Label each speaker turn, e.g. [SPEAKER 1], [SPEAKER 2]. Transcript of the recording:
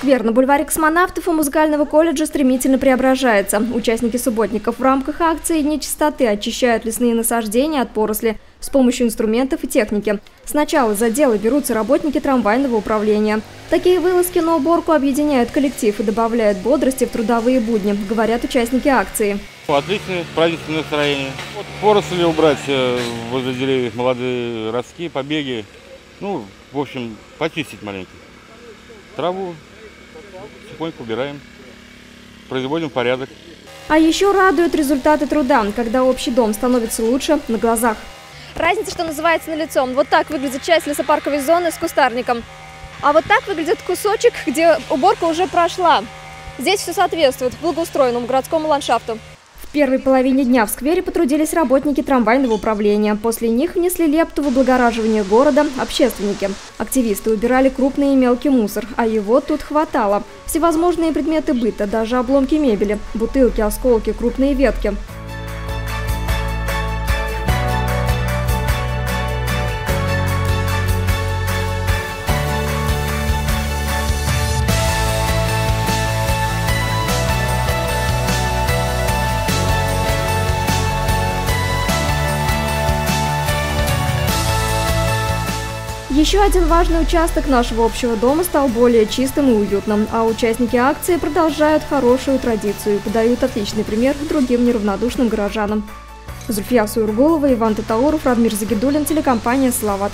[SPEAKER 1] Сквер на бульваре космонавтов и музыкального колледжа стремительно преображается. Участники субботников в рамках акции «Дни чистоты» очищают лесные насаждения от поросли с помощью инструментов и техники. Сначала за дело берутся работники трамвайного управления. Такие вылазки на уборку объединяют коллектив и добавляют бодрости в трудовые будни, говорят участники акции.
[SPEAKER 2] Отличное праздничное настроение. Вот поросли убрать э, возле деревьев, молодые ростки, побеги. Ну, в общем, почистить маленько. Траву потихоньку убираем, производим порядок.
[SPEAKER 1] А еще радуют результаты труда, когда общий дом становится лучше на глазах. Разница, что называется, на лицом. Вот так выглядит часть лесопарковой зоны с кустарником. А вот так выглядит кусочек, где уборка уже прошла. Здесь все соответствует благоустроенному городскому ландшафту. В первой половине дня в сквере потрудились работники трамвайного управления. После них внесли лепту в облагораживание города общественники. Активисты убирали крупный и мелкий мусор, а его тут хватало. Всевозможные предметы быта, даже обломки мебели, бутылки, осколки, крупные ветки. Еще один важный участок нашего общего дома стал более чистым и уютным, а участники акции продолжают хорошую традицию и подают отличный пример другим неравнодушным горожанам. Зульфия Суергулова, Иван Татауров, Радмир Загидулин, телекомпания «Салават».